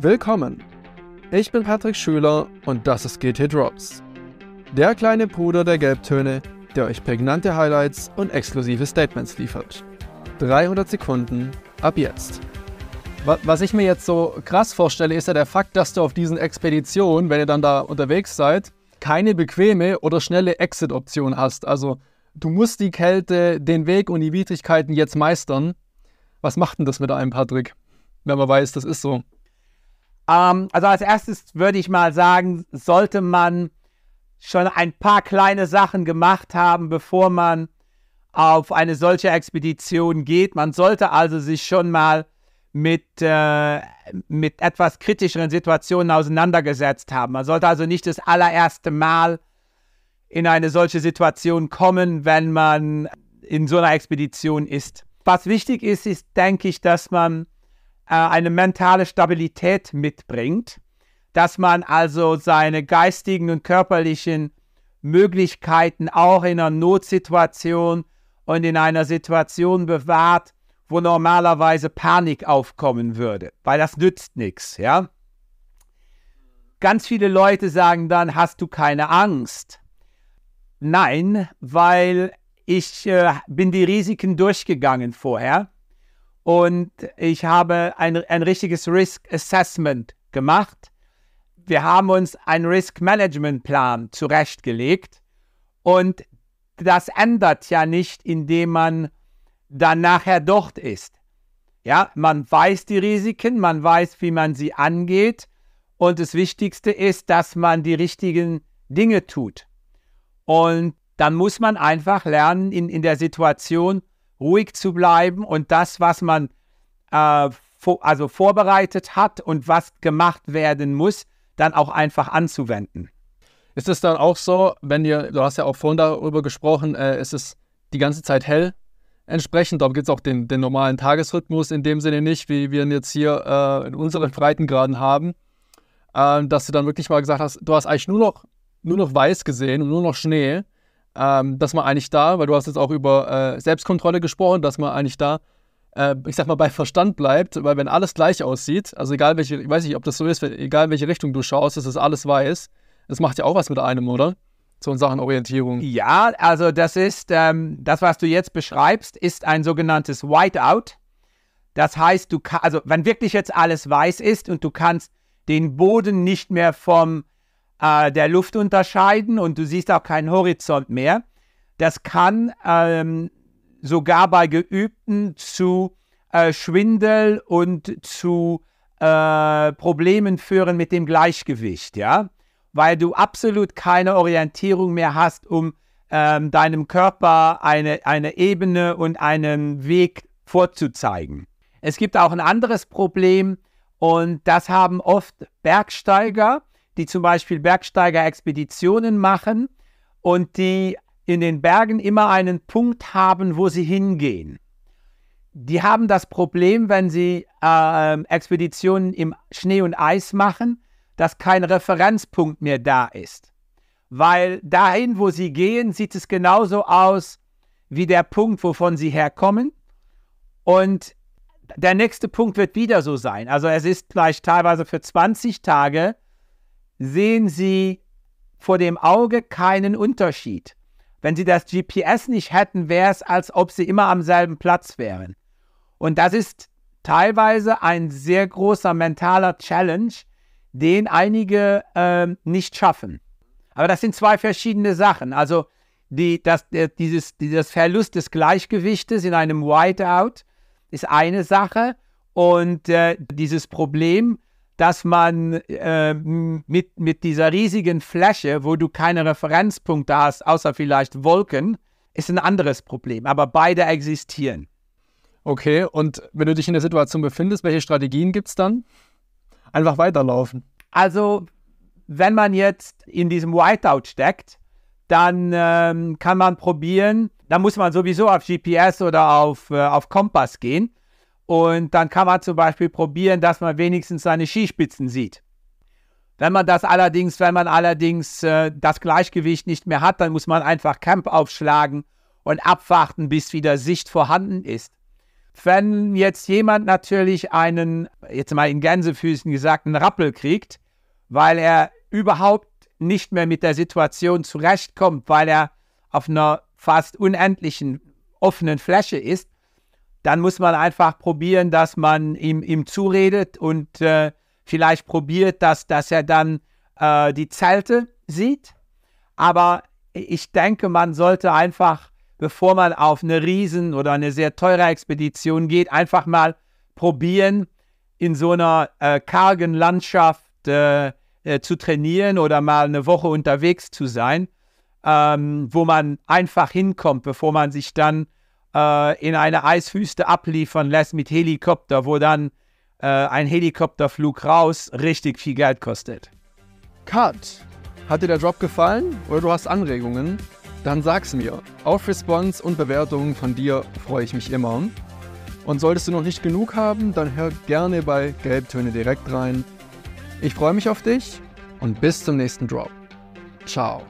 Willkommen! Ich bin Patrick Schüler und das ist GT Drops. Der kleine Bruder der Gelbtöne, der euch prägnante Highlights und exklusive Statements liefert. 300 Sekunden ab jetzt. Was ich mir jetzt so krass vorstelle, ist ja der Fakt, dass du auf diesen Expeditionen, wenn ihr dann da unterwegs seid, keine bequeme oder schnelle Exit-Option hast. Also du musst die Kälte, den Weg und die Widrigkeiten jetzt meistern. Was macht denn das mit einem, Patrick? Wenn man weiß, das ist so. Ähm, also als erstes würde ich mal sagen, sollte man schon ein paar kleine Sachen gemacht haben, bevor man auf eine solche Expedition geht. Man sollte also sich schon mal mit, äh, mit etwas kritischeren Situationen auseinandergesetzt haben. Man sollte also nicht das allererste Mal in eine solche Situation kommen, wenn man in so einer Expedition ist. Was wichtig ist, ist, denke ich, dass man eine mentale Stabilität mitbringt, dass man also seine geistigen und körperlichen Möglichkeiten auch in einer Notsituation und in einer Situation bewahrt, wo normalerweise Panik aufkommen würde, weil das nützt nichts, ja. Ganz viele Leute sagen dann, hast du keine Angst? Nein, weil ich äh, bin die Risiken durchgegangen vorher und ich habe ein, ein richtiges Risk Assessment gemacht. Wir haben uns einen Risk Management Plan zurechtgelegt und das ändert ja nicht, indem man dann nachher dort ist. Ja, man weiß die Risiken, man weiß, wie man sie angeht und das Wichtigste ist, dass man die richtigen Dinge tut. Und dann muss man einfach lernen, in, in der Situation ruhig zu bleiben und das, was man äh, vor, also vorbereitet hat und was gemacht werden muss, dann auch einfach anzuwenden. Ist es dann auch so, wenn ihr, du hast ja auch vorhin darüber gesprochen, äh, ist es die ganze Zeit hell entsprechend? Da gibt es auch den, den, normalen Tagesrhythmus in dem Sinne nicht, wie wir ihn jetzt hier äh, in unseren Breitengraden haben. Äh, dass du dann wirklich mal gesagt hast, du hast eigentlich nur noch, nur noch weiß gesehen und nur noch Schnee ähm, dass man eigentlich da, weil du hast jetzt auch über äh, Selbstkontrolle gesprochen, dass man eigentlich da, äh, ich sag mal, bei Verstand bleibt, weil wenn alles gleich aussieht, also egal welche, ich weiß nicht, ob das so ist, egal in welche Richtung du schaust, ist das alles weiß, das macht ja auch was mit einem, oder? So in Sachen Orientierung. Ja, also das ist, ähm, das, was du jetzt beschreibst, ist ein sogenanntes Whiteout. Das heißt, du kann, also wenn wirklich jetzt alles weiß ist und du kannst den Boden nicht mehr vom äh, der Luft unterscheiden und du siehst auch keinen Horizont mehr. Das kann ähm, sogar bei Geübten zu äh, Schwindel und zu äh, Problemen führen mit dem Gleichgewicht, ja, weil du absolut keine Orientierung mehr hast, um ähm, deinem Körper eine, eine Ebene und einen Weg vorzuzeigen. Es gibt auch ein anderes Problem und das haben oft Bergsteiger, die zum Beispiel Bergsteiger-Expeditionen machen und die in den Bergen immer einen Punkt haben, wo sie hingehen. Die haben das Problem, wenn sie äh, Expeditionen im Schnee und Eis machen, dass kein Referenzpunkt mehr da ist. Weil dahin, wo sie gehen, sieht es genauso aus wie der Punkt, wovon sie herkommen. Und der nächste Punkt wird wieder so sein. Also es ist vielleicht teilweise für 20 Tage sehen Sie vor dem Auge keinen Unterschied. Wenn Sie das GPS nicht hätten, wäre es, als ob Sie immer am selben Platz wären. Und das ist teilweise ein sehr großer mentaler Challenge, den einige äh, nicht schaffen. Aber das sind zwei verschiedene Sachen. Also die, das, dieses, dieses Verlust des Gleichgewichtes in einem Whiteout ist eine Sache und äh, dieses Problem, dass man äh, mit, mit dieser riesigen Fläche, wo du keine Referenzpunkte hast, außer vielleicht Wolken, ist ein anderes Problem. Aber beide existieren. Okay, und wenn du dich in der Situation befindest, welche Strategien gibt es dann? Einfach weiterlaufen. Also, wenn man jetzt in diesem Whiteout steckt, dann ähm, kann man probieren, dann muss man sowieso auf GPS oder auf, äh, auf Kompass gehen und dann kann man zum Beispiel probieren, dass man wenigstens seine Skispitzen sieht. Wenn man das allerdings, wenn man allerdings äh, das Gleichgewicht nicht mehr hat, dann muss man einfach Camp aufschlagen und abwarten, bis wieder Sicht vorhanden ist. wenn jetzt jemand natürlich einen, jetzt mal in Gänsefüßen gesagt, einen Rappel kriegt, weil er überhaupt nicht mehr mit der Situation zurechtkommt, weil er auf einer fast unendlichen offenen Fläche ist, dann muss man einfach probieren, dass man ihm, ihm zuredet und äh, vielleicht probiert, dass, dass er dann äh, die Zelte sieht. Aber ich denke, man sollte einfach, bevor man auf eine riesen oder eine sehr teure Expedition geht, einfach mal probieren, in so einer äh, kargen Landschaft äh, äh, zu trainieren oder mal eine Woche unterwegs zu sein, ähm, wo man einfach hinkommt, bevor man sich dann äh, in eine Eiswüste abliefern lässt mit Helikopter, wo dann äh, ein Helikopterflug raus richtig viel Geld kostet. Cut. Hat dir der Drop gefallen oder du hast Anregungen? Dann sag's mir. Auf Response und Bewertungen von dir freue ich mich immer. Und solltest du noch nicht genug haben, dann hör gerne bei Gelbtöne direkt rein. Ich freue mich auf dich und bis zum nächsten Drop. Ciao.